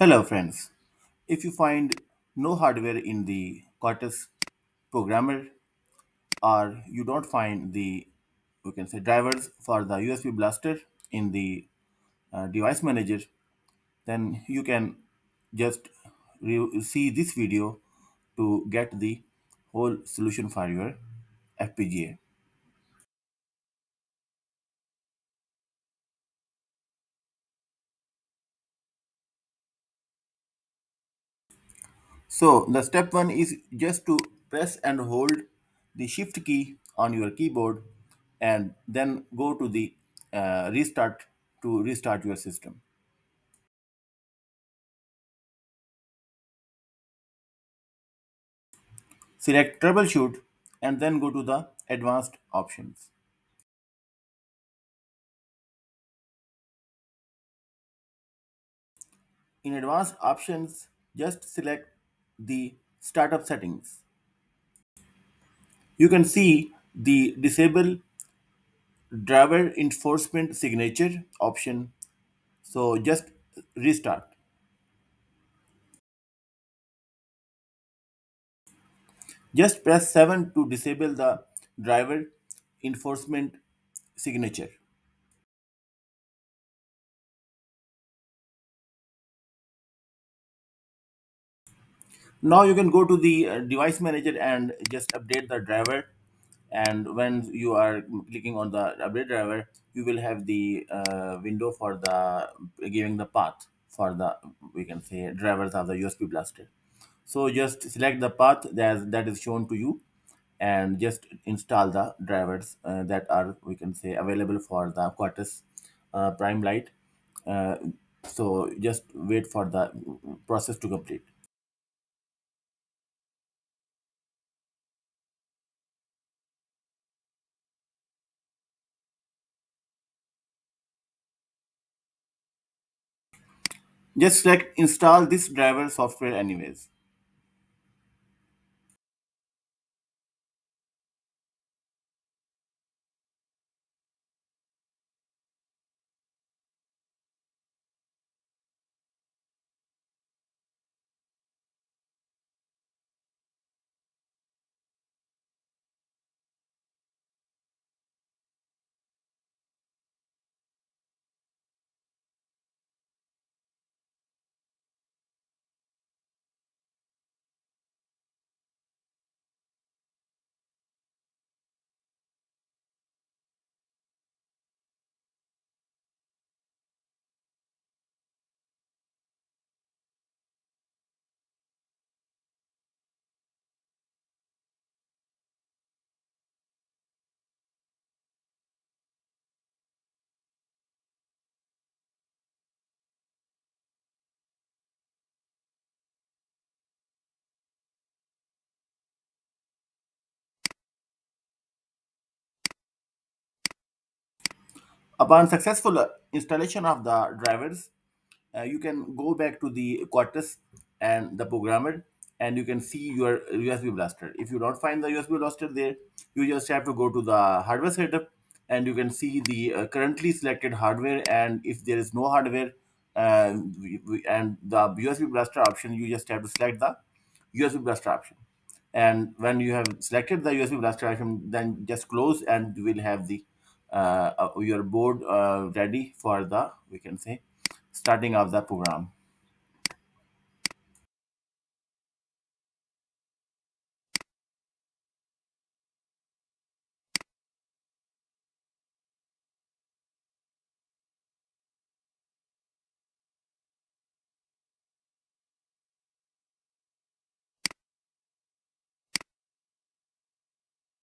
Hello friends. If you find no hardware in the Quartus programmer or you don't find the we can say drivers for the USB blaster in the uh, device manager then you can just see this video to get the whole solution for your FPGA. So the step one is just to press and hold the shift key on your keyboard and then go to the uh, restart to restart your system. Select troubleshoot and then go to the advanced options. In advanced options, just select the startup settings. You can see the disable driver enforcement signature option. So just restart. Just press 7 to disable the driver enforcement signature. Now you can go to the uh, device manager and just update the driver. And when you are clicking on the update driver, you will have the uh, window for the giving the path for the we can say drivers of the USB blaster. So just select the path that that is shown to you, and just install the drivers uh, that are we can say available for the Quartus uh, Prime Lite Uh, so just wait for the process to complete. Just select install this driver software anyways. Upon successful installation of the drivers, uh, you can go back to the Quartus and the programmer and you can see your USB blaster. If you don't find the USB blaster there, you just have to go to the hardware setup and you can see the uh, currently selected hardware and if there is no hardware uh, and the USB blaster option, you just have to select the USB blaster option. And when you have selected the USB blaster option, then just close and you will have the your board uh, ready for the we can say starting of the program